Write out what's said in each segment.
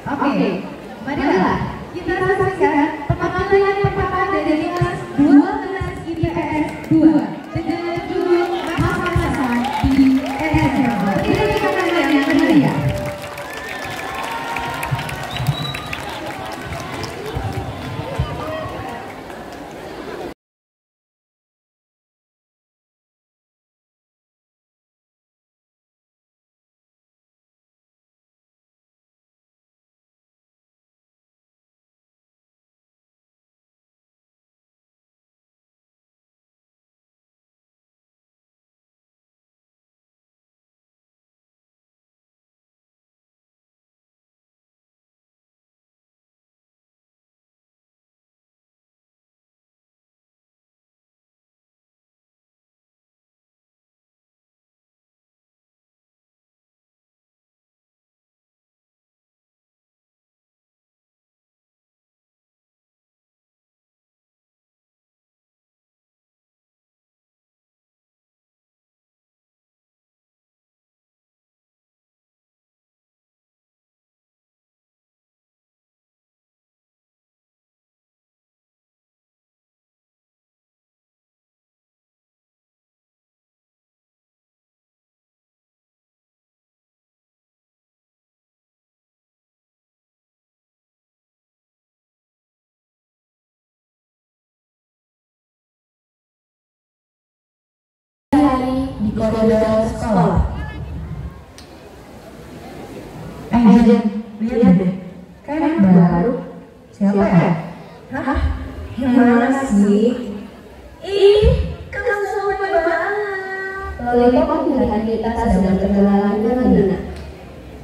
Oke, marilah kita saksikan penampilan pertama dari kelas 12 IPS 2 koridor sekolah. Eh, Jen, lihat deh. Kayak anak baru. Siapa ya? Hah? Yang mana sih? Ih, kamu sopan banget. Lollipop melihat kita sedang berkenalan dengan Nina.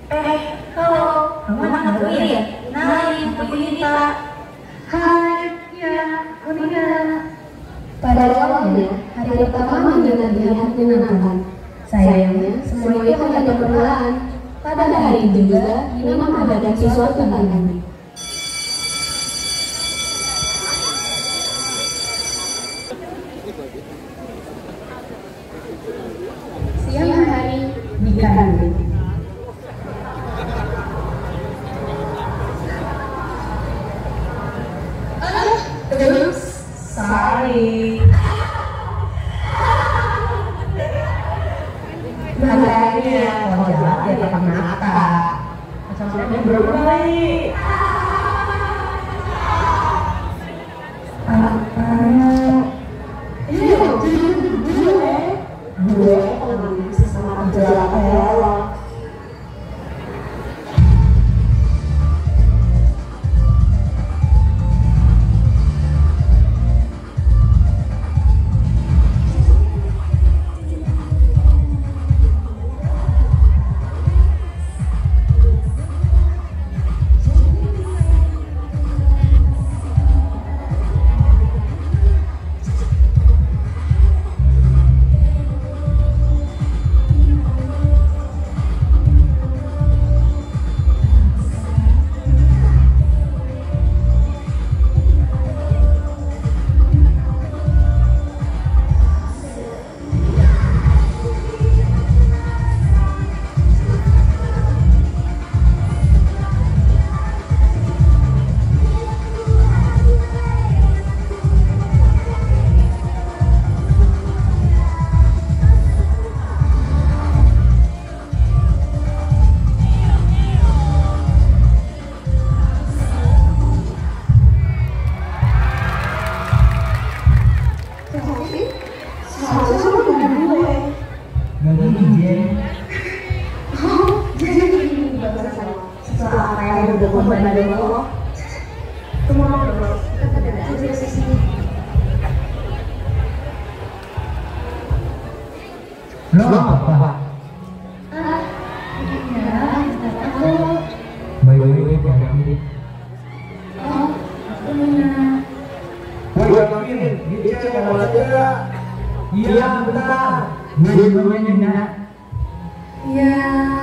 Eh, halo, kamu anak aku ya? Nalin, aku Nita. Hai, ya, Kurnia. Pada awalnya, hari pertama Nina terlihat menyenangkan. Sayangnya, semua itu hanya permulaan. Pada hari juga, Nina mengadakan sesuatu tantangan. Lo apa? Ah, ya, aku, Baik-baik ya, Kami. oh, mau. Iya, bentar. Gue juga Nina. Ya, Jangan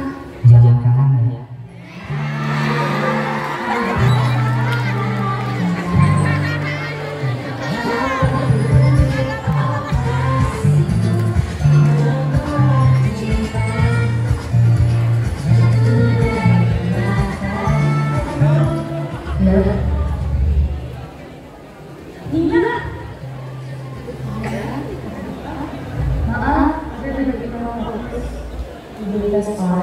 Yes. on.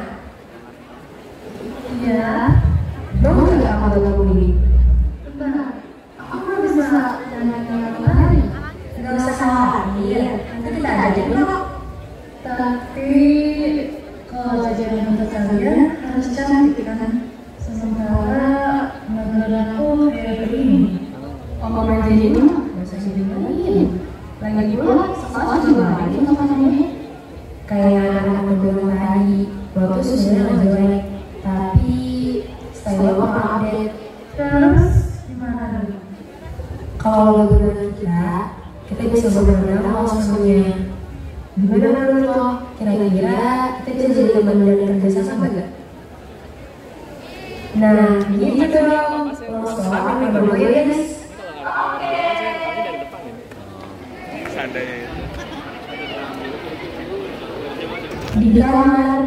sebenarnya kalau maksudnya gimana menurut lo kira-kira kita bisa jadi teman dan kerja sama gak? Nah, gitu dong. Lo soal yang berbeda ya guys. Oke. Di dalam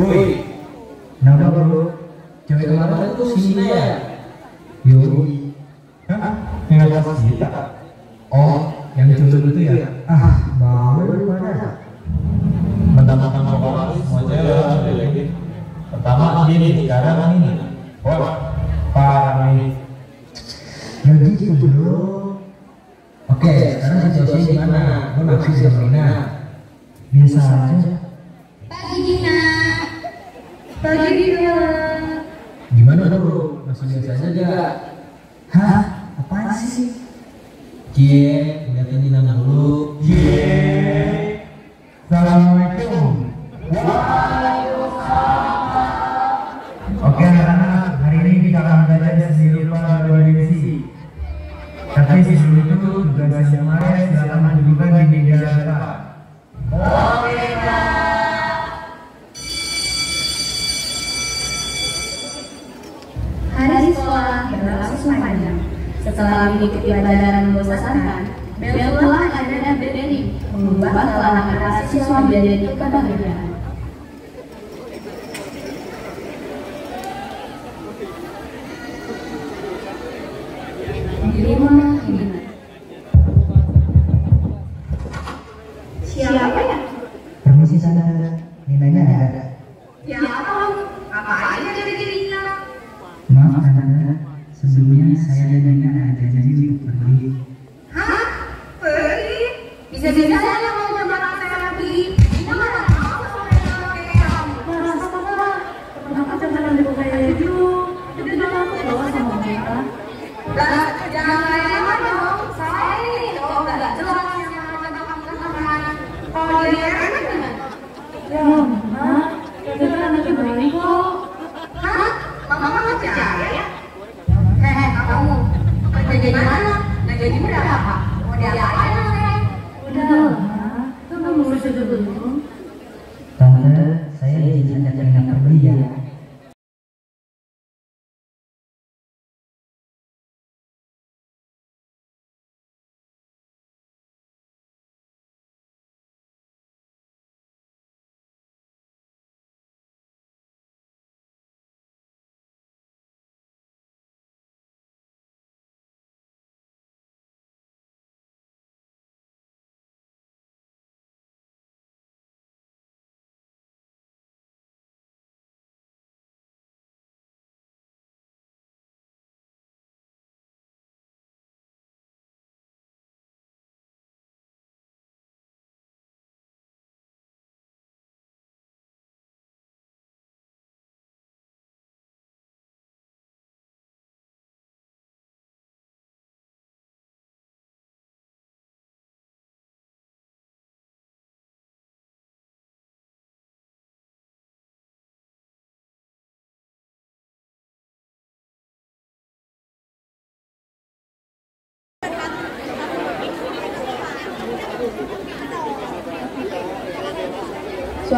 growing. masih biasa aja juga. Hah? Apaan sih? Jie, lihat ini dinam dulu cie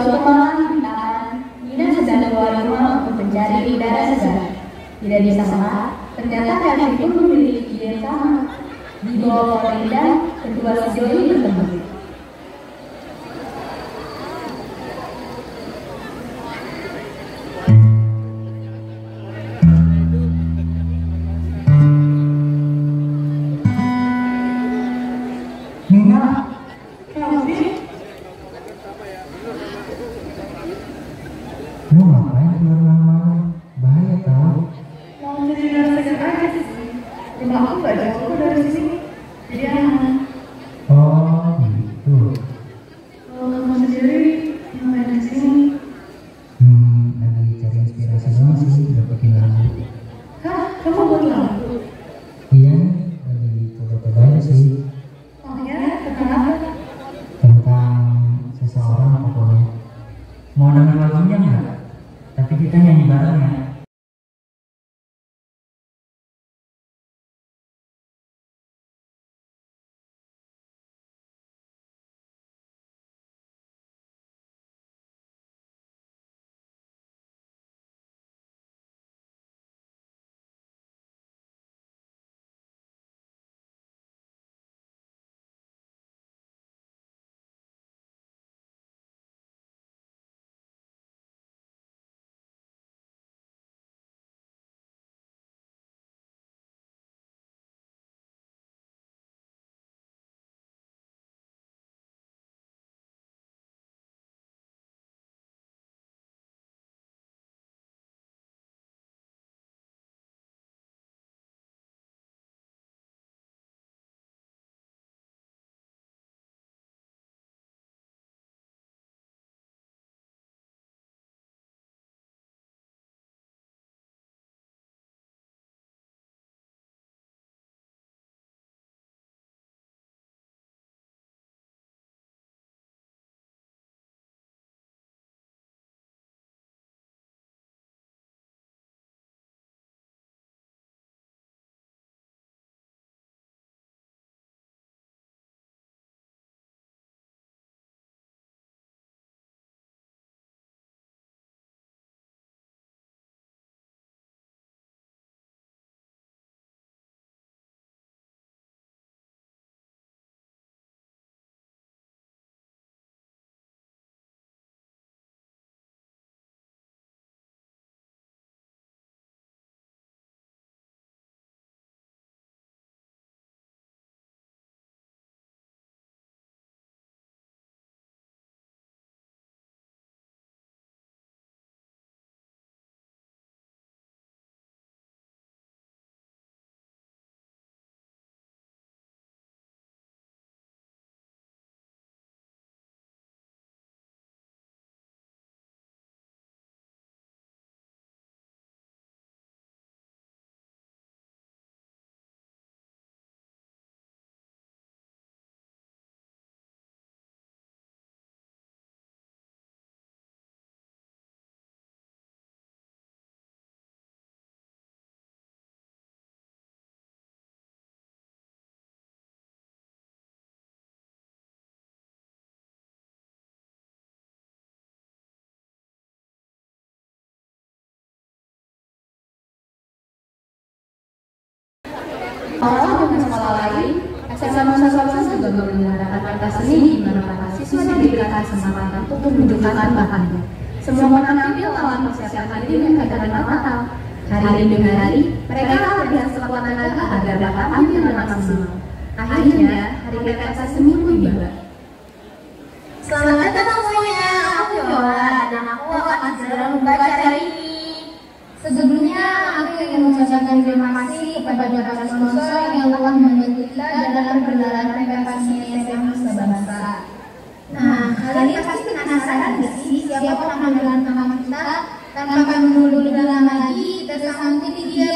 suatu perlahan-lahan Nina sedang keluar rumah untuk mencari udara segar. Tidak disangka, ternyata kaki pun memiliki yang sama. Di bawah Florida, kedua sejoli bertemu. Kalau di sekolah lain, SMA Nusa juga menyelenggarakan pentas seni di mana para siswa diberikan kesempatan untuk menunjukkan bakatnya. Semua penampil telah mempersiapkan diri dengan keadaan matang. Hari demi hari, mereka latihan sekuat tenaga agar dapat tampil dengan maksimal. Akhirnya, hari pentas seni pun. Selamat datang semuanya, aku Yola dan aku akan segera membaca ini. Sebelumnya, aku ingin mengucapkan terima kasih kepada para sponsor yang telah membantu kita dalam perjalanan pentas seni SMA Nusa Bangsa. Nah, kalian pasti penasaran nggak sih siapa penampilan pertama kita? Tanpa menunggu lama lagi, kita sambut dia